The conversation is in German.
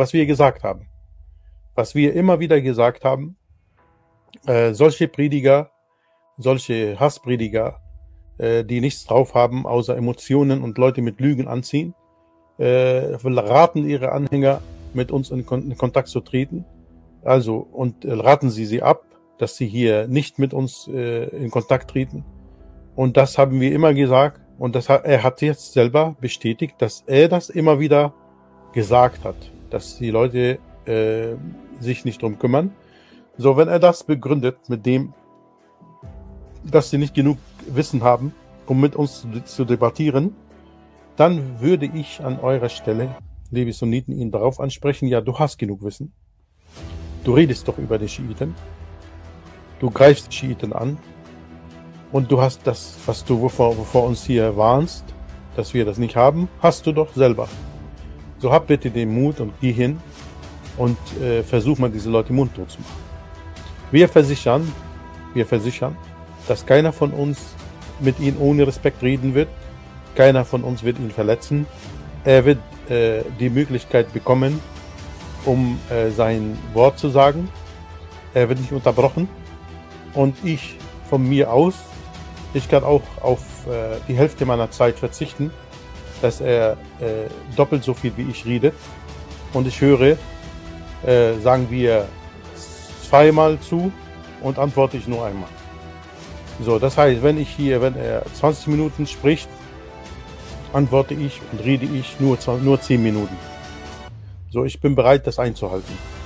was wir gesagt haben. Was wir immer wieder gesagt haben, äh, solche Prediger, solche Hassprediger, äh, die nichts drauf haben, außer Emotionen und Leute mit Lügen anziehen, äh, raten ihre Anhänger, mit uns in, Kon in Kontakt zu treten. Also, und äh, raten Sie sie ab, dass sie hier nicht mit uns äh, in Kontakt treten. Und das haben wir immer gesagt. Und das hat, er hat jetzt selber bestätigt, dass er das immer wieder gesagt hat, dass die Leute äh, sich nicht drum kümmern. So, wenn er das begründet mit dem, dass sie nicht genug Wissen haben, um mit uns zu, zu debattieren, dann würde ich an eurer Stelle, liebe Sunniten, ihn darauf ansprechen, ja, du hast genug Wissen. Du redest doch über die Schiiten. Du greifst die Schiiten an. Und du hast das, was du wovor, wovor uns hier warnst, dass wir das nicht haben, hast du doch selber. So hab bitte den Mut und geh hin und äh, versuch mal diese Leute mundtot zu machen. Wir versichern, wir versichern, dass keiner von uns mit ihnen ohne Respekt reden wird. Keiner von uns wird ihn verletzen. Er wird äh, die Möglichkeit bekommen, um äh, sein Wort zu sagen. Er wird nicht unterbrochen. Und ich von mir aus, ich kann auch auf äh, die Hälfte meiner Zeit verzichten, dass er äh, doppelt so viel wie ich redet. Und ich höre, äh, sagen wir, zweimal zu und antworte ich nur einmal. So, das heißt, wenn ich hier, wenn er 20 Minuten spricht, antworte ich und rede ich nur, nur 10 Minuten. So, ich bin bereit, das einzuhalten.